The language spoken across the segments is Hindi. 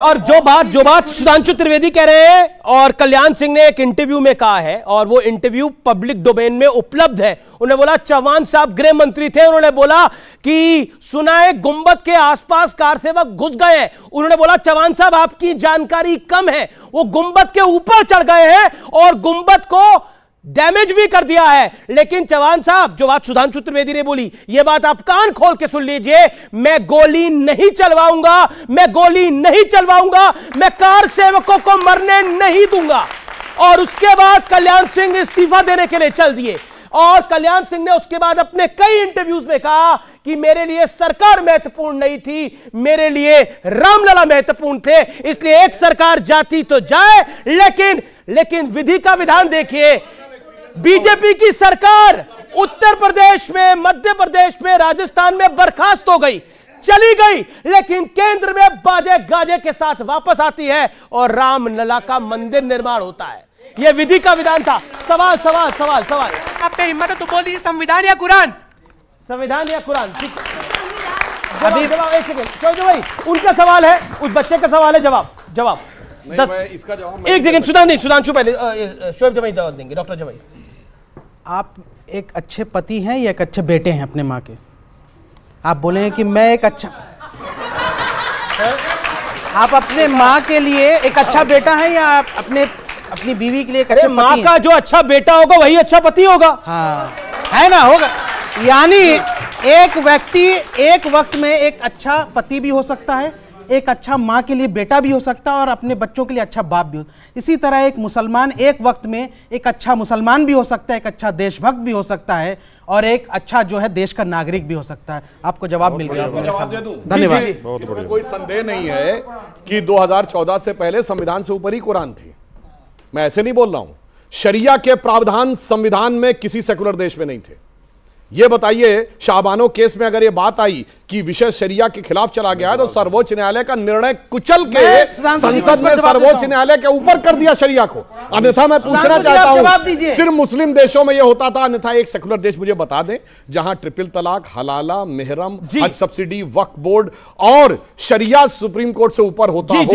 और जो बात जो बात सुधांशु त्रिवेदी कह रहे हैं, और कल्याण सिंह ने एक इंटरव्यू में कहा है, और वो इंटरव्यू पब्लिक डोमेन में उपलब्ध है। उन्होंने बोला, चौहान साहब गृह मंत्री थे। उन्होंने बोला कि सुनाए गुंबद के आसपास कार सेवक घुस गए हैं। उन्होंने बोला, चौहान साहब, आपकी जानकारी कम है। वो गुंबद के ऊपर चढ़ गए हैं, और गुंबद को डैमेज भी कर दिया है। लेकिन चौहान साहब, जो बात सुधांशु त्रिवेदी ने बोली यह बात आप कान खोल के सुन लीजिए। मैं गोली नहीं चलवाऊँगा, मैं गोली नहीं चलवाऊँगा, मैं कार सेवकों को मरने नहीं दूँगा। और उसके बाद कल्याण सिंह इस्तीफा देने के लिए चल दिए। और कल्याण सिंह ने उसके बाद अपने कई इंटरव्यूज़ में कहा कि मेरे लिए सरकार महत्वपूर्ण नहीं थी, मेरे लिए रामलला महत्वपूर्ण थे। इसलिए एक सरकार जाती तो जाए, लेकिन लेकिन विधि का विधान देखिए बीजेपी की सरकार उत्तर प्रदेश में मध्य प्रदेश में राजस्थान में बर्खास्त हो गई चली गई लेकिन केंद्र में बाजे गाजे के साथ वापस आती है और रामलला का मंदिर निर्माण होता है। यह विधि का विधान था। सवाल सवाल सवाल सवाल। आप हिम्मत तो बोल दीजिए संविधान या कुरान? संविधान या कुरान? ठीक। जवाब जवाब एक सेकंड। भाई उनका सवाल है उस बच्चे का सवाल है जवाब जवाब। दस इसका जवाब एक सेकंड सुधान नहीं सुधांशु पहले शोएब जवाई जवाब देंगे डॉक्टर जवाई। आप एक अच्छे पति हैं या एक अच्छे बेटे हैं अपने माँ के? आप बोले हैं कि मैं एक अच्छा आप अपने माँ के लिए एक अच्छा बेटा हैं या आप अपने अपनी बीवी के लिए एक अच्छे माँ का जो अच्छा बेटा होगा वही अच्छा पति होगा। हाँ। है ना होगा। यानी एक व्यक्ति एक वक्त में एक अच्छा पति भी हो सकता है एक अच्छा माँ के लिए बेटा भी हो सकता है और अपने बच्चों के लिए अच्छा बाप भी हो। इसी तरह एक मुसलमान एक वक्त में एक अच्छा मुसलमान भी हो सकता है एक अच्छा देशभक्त भी हो सकता है और एक अच्छा जो है देश का नागरिक भी हो सकता है। आपको जवाब मिल गया। जवाब दे दूँ? धन्यवाद। इसमें कोई संदेह नहीं है कि 2014 से पहले संविधान से ऊपर ही कुरान थी। मैं ऐसे नहीं बोल रहा हूँ। शरिया के प्रावधान संविधान में किसी सेकुलर देश में नहीं थे। यह बताइए शाहबानो केस में अगर यह बात आई कि विषय शरिया के खिलाफ चला गया है तो सर्वोच्च न्यायालय का निर्णय कुचल के संसद में सर्वोच्च न्यायालय के ऊपर कर दिया शरिया को। अन्यथा मैं पूछना चाहता हूँ सिर्फ़ मुस्लिम देशों में यह होता था अन्यथा एक सेकुलर देश मुझे बता दें जहाँ ट्रिपल तलाक हलाला मेहरम हज सब्सिडी वक्फ बोर्ड और शरिया सुप्रीम कोर्ट से ऊपर होता हो।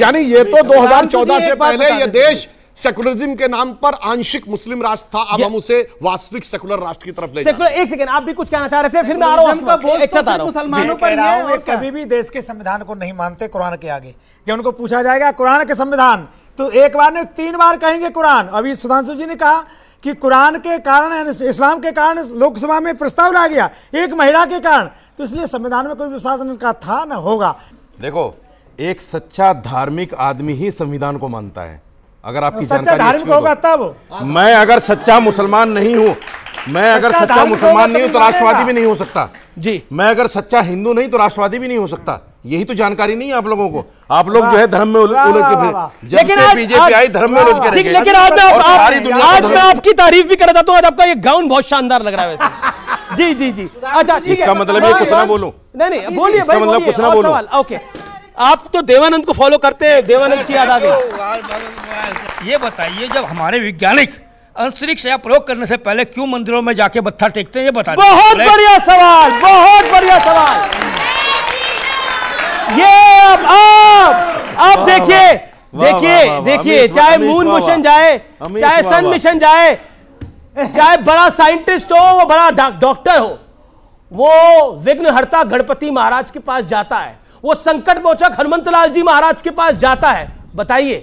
यानी ये तो 2014 जी, से पहले यह देश सेकुलरिज्म के नाम पर आंशिक मुस्लिम राष्ट्र था अब हम उसे वास्तविक सेकुलर राष्ट्र की तरफ़ ले जा सेकुलर एक सेकंड आप भी कुछ कहना चाह रहे थे फिर मैं आ रहा हूँ का तो साथ आ रहा हूँ। मुसलमानों पर है और कभी भी देश के संविधान को नहीं मानते कुरान के आगे। जब उनको पूछा जाएगा कुरान के संविधान तो एक बार ने तीन बार कहेंगे कुरान। अभी सुधांशु जी ने कहा कि कुरान के कारण इस्लाम के कारण लोकसभा में प्रस्ताव लाया गया एक महिला के कारण। तो इसलिए संविधान में कोई विश्वास इनका था ना होगा। देखो एक सच्चा धार्मिक आदमी ही संविधान को मानता है। अगर आपकी सच्चा धार्मिक होगा तो। तब। मैं अगर सच्चा मुसलमान नहीं हूँ मैं अगर सच्चा मुसलमान नहीं हूँ तो राष्ट्रवादी भी नहीं हो सकता। जी। मैं अगर सच्चा हिंदू नहीं तो राष्ट्रवादी भी नहीं हो सकता। यही तो जानकारी नहीं है आप लोगों को। आप लोग जो है धर्म में उल- उलझ के लेकिन बीजेपी आई धर्म में उलझ के। लेकिन आज मैं आज मैं आपकी तारीफ़ भी कर रहा था आज आपका ये गाउन बहुत शानदार लग रहा है वैसे। जी जी जी। अच्छा इसका मतलब ये कुछ ना बोलूँ। नहीं नहीं बोलिए इसका मतलब कुछ ना बोलूँ। ओके। आप तो देवानंद को फॉलो करते हैं देवानंद की याद आ गई। ये बताइए जब हमारे वैज्ञानिक अंतरिक्ष या प्रयोग करने से पहले क्यों मंदिरों में जाके पत्थर टेकते हैं ये बता बहुत बढ़िया सवाल बहुत बढ़िया सवाल। ये अब अब अब देखिए देखिए देखिए चाहे मून मिशन जाए चाहे सन मिशन जाए चाहे बड़ा साइंटिस्ट हो वो बड़ा डॉक्टर हो वो विघ्नहर्ता गणपति महाराज के पास जाता है। वो संकट मोचक हनुमंतलाल जी महाराज के पास जाता है। बताइए,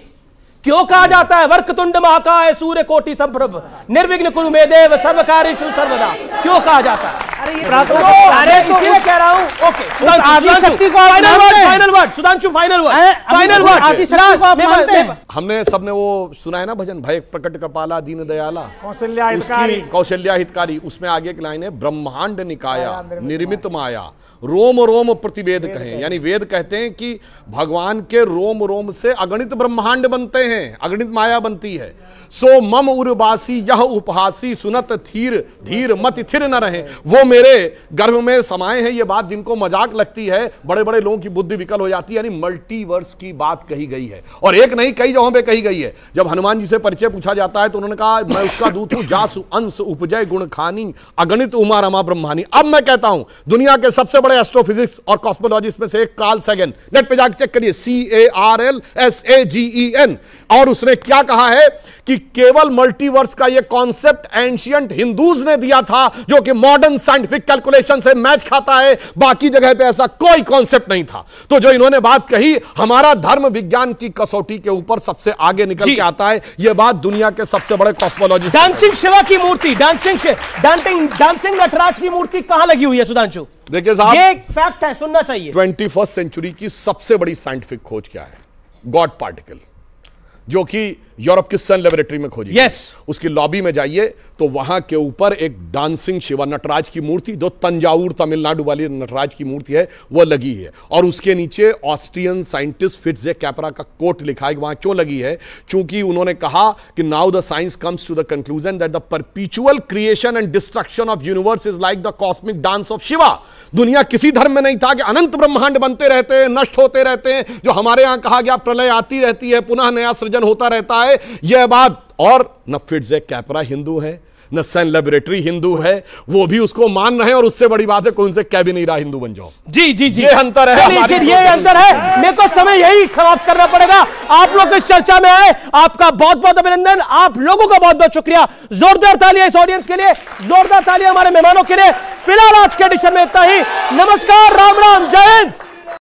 क्यों कहा जाता है, वर्कतुंड महाकाय सूर्य, कोटि, संप्रभ, निर्विघ्न कुरु मे देव सर्व कार्य सर्वदा? क्यों कहा जाता है? अरे ये कह रहा हूँ। ओके सुधांशु आदि सुधांशु। शक्ति को आप फाइनल वर्ड हैं? Final word Sudhanshu final word final word आदि शक्ति को आप मानते हैं? हमने सबने वो सुना है ना भजन भय प्रकट कपाला दीन दयाला। कौशल्या हितकारी। कौशल्या हितकारी उसमें आगे की लाइन है ब्रह्मांड निकाया निर्मित माया। रोम रोम प्रतिवेद कहें। यानी वेद कहते हैं कि भगवान के रोम रोम से अगणित ब्रह्मांड बनते हैं अगणित माया बनती है। सो मम उर्वासी यह उपहासी सुनत थीर धीर मत थिर न रहे। वो मेरे गर्भ में समाये हैं, ये बात जिनको मज़ाक लगती है बड़े बड़े लोगों की बुद्धि विकल हो जाती है, यानी मल्टीवर्स की बात कही गई है। और एक नहीं, कई जगहों पे कही गई है। जब हनुमान जी से परिचय पूछा जाता है तो उन्होंने कहा, मैं उसका दूत हूँ, जासु, अंश, उपजय गुण खानी अगणित, उमा, रमा, ब्रह्मानी। अब मैं कहता हूँ, दुनिया के सबसे बड़े एस्ट्रोफिजिक्स और कॉस्मोलॉजिस्ट में से एक कार्ल सेगन नेट पे जाकर चेक करिए C A R L S A G E N और उसने क्या कहा है कि केवल मल्टीवर्स का यह कॉन्सेप्ट एंशियंट हिंदूज ने दिया था, जो कि मॉडर्न साइंटिफिक कैलकुलेशन से मैच खाता है बाकी जगह पे ऐसा कोई कॉन्सेप्ट नहीं था। तो जो इन्होंने बात कही हमारा धर्म विज्ञान की कसौटी के ऊपर सबसे आगे निकल के आता है। यह बात दुनिया के सबसे बड़े कॉस्मोलॉजिस्ट डांसिंग शिवा की मूर्ति डांसिंग डांसिंग डांसिंग नटराज की मूर्ति कहाँ लगी हुई है सुधांशु? देखिए साहब ये एक फैक्ट है सुनना चाहिए। ट्वेंटी फ़र्स्ट सेंचुरी की सबसे बड़ी साइंटिफिक खोज क्या है? गॉड पार्टिकल जो कि यूरोप की सन लेबोरेटरी में खोजी गई। Yes. उसकी लॉबी में जाइए तो वहाँ के ऊपर एक डांसिंग शिवा नटराज की मूर्ति जो तंजावुर तमिलनाडु वाली नटराज की मूर्ति है वह लगी है। और उसके नीचे ऑस्ट्रियन साइंटिस्ट फिट्जे कैपरा का कोट लिखा है कि वहाँ क्यों लगी है? क्योंकि उन्होंने कहा कि now the science comes to the conclusion that the perpetual creation and destruction of universe is like the cosmic dance of Shiva दुनिया किसी धर्म में नहीं था कि अनंत ब्रह्मांड बनते रहते हैं नष्ट होते रहते हैं। जो हमारे यहाँ कहा गया प्रलय आती रहती है पुनः नया सृजन होता रहता है। यह बात और न फिट्जे कैपरा हिंदू है न सन लेबोरेटरी हिंदू है वो भी उसको मान रहे हैं और उससे बड़ी बात है कोई उनसे कह भी नहीं रहा हिंदू बन जाओ। जी जी जी। ये अंतर है फिर ये अंतर है। मेरे को समय यही समाप्त करना पड़ेगा। आप लोग इस चर्चा में आए आपका बहुत बहुत अभिनंदन आप लोगों का बहुत बहुत शुक्रिया। जोरदार तालियाँ इस ऑडियंस के लिए जोरदार तालियाँ हमारे मेहमानों के लिए। फ़िलहाल आज के एडिशन में इतना ही। नमस्कार राम राम जय हिंद।